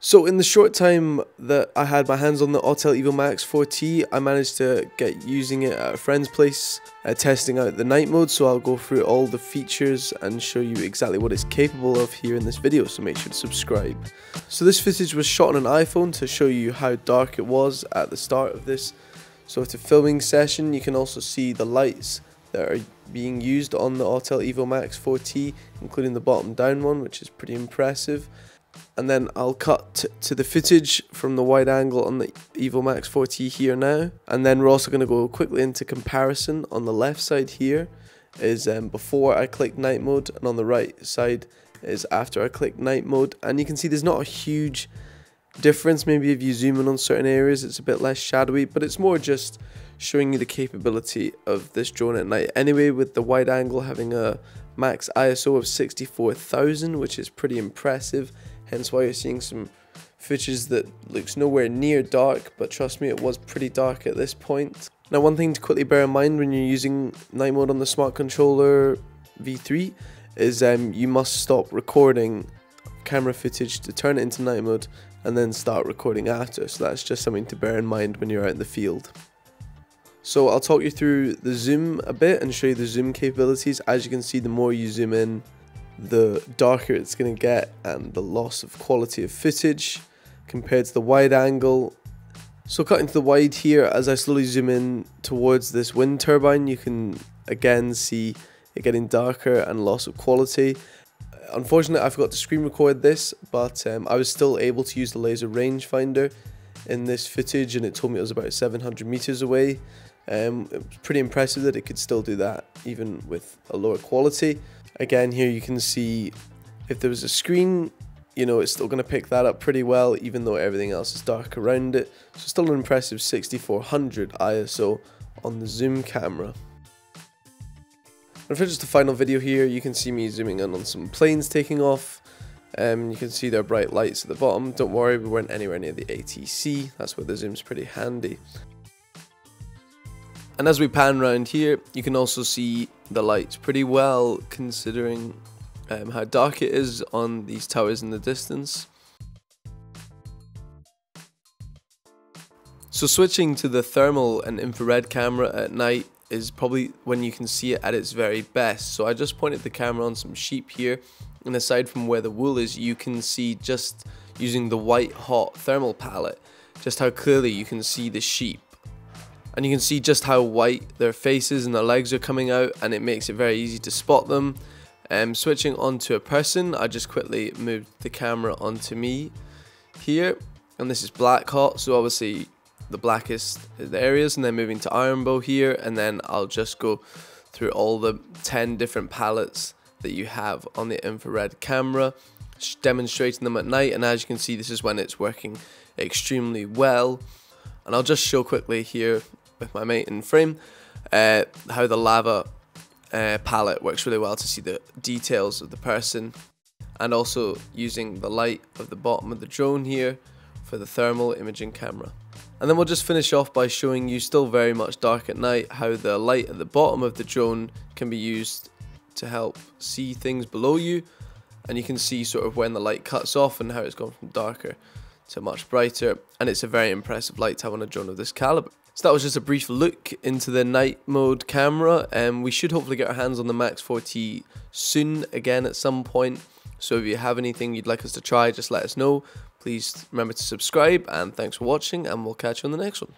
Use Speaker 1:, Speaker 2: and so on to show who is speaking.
Speaker 1: So in the short time that I had my hands on the Autel Evo Max 4T, I managed to get using it at a friend's place, uh, testing out the night mode, so I'll go through all the features and show you exactly what it's capable of here in this video, so make sure to subscribe. So this footage was shot on an iPhone to show you how dark it was at the start of this sort of filming session. You can also see the lights that are being used on the Autel Evo Max 4T, including the bottom down one, which is pretty impressive and then I'll cut to the footage from the wide angle on the Evo Max 4T here now. And then we're also going to go quickly into comparison on the left side here is um, before I click night mode and on the right side is after I click night mode. And you can see there's not a huge difference. Maybe if you zoom in on certain areas it's a bit less shadowy but it's more just showing you the capability of this drone at night. Anyway with the wide angle having a max ISO of 64,000 which is pretty impressive hence why you're seeing some footage that looks nowhere near dark, but trust me, it was pretty dark at this point. Now one thing to quickly bear in mind when you're using night mode on the smart controller V3 is um, you must stop recording camera footage to turn it into night mode and then start recording after, so that's just something to bear in mind when you're out in the field. So I'll talk you through the zoom a bit and show you the zoom capabilities. As you can see, the more you zoom in, the darker it's going to get and the loss of quality of footage compared to the wide angle. So cutting to the wide here, as I slowly zoom in towards this wind turbine, you can again see it getting darker and loss of quality. Unfortunately, I forgot to screen record this, but um, I was still able to use the laser rangefinder in this footage and it told me it was about 700 meters away. Um, it was pretty impressive that it could still do that even with a lower quality. Again, here you can see if there was a screen, you know, it's still going to pick that up pretty well, even though everything else is dark around it. So still an impressive 6400 ISO on the zoom camera. And for just the final video here, you can see me zooming in on some planes taking off. Um, you can see their bright lights at the bottom. Don't worry, we weren't anywhere near the ATC. That's where the zoom's pretty handy. And as we pan around here, you can also see the lights pretty well considering um, how dark it is on these towers in the distance. So switching to the thermal and infrared camera at night is probably when you can see it at its very best. So I just pointed the camera on some sheep here and aside from where the wool is you can see just using the white hot thermal palette just how clearly you can see the sheep and you can see just how white their faces and their legs are coming out and it makes it very easy to spot them. Um, switching onto a person, I just quickly moved the camera onto me here. And this is black hot so obviously the blackest areas and then moving to iron bow here and then I'll just go through all the 10 different palettes that you have on the infrared camera demonstrating them at night. And as you can see this is when it's working extremely well. And I'll just show quickly here with my mate in frame, uh, how the lava uh, palette works really well to see the details of the person and also using the light of the bottom of the drone here for the thermal imaging camera. And then we'll just finish off by showing you still very much dark at night how the light at the bottom of the drone can be used to help see things below you and you can see sort of when the light cuts off and how it's gone from darker to much brighter and it's a very impressive light to have on a drone of this caliber. So that was just a brief look into the night mode camera and um, we should hopefully get our hands on the Max 4T soon again at some point. So if you have anything you'd like us to try, just let us know. Please remember to subscribe and thanks for watching and we'll catch you on the next one.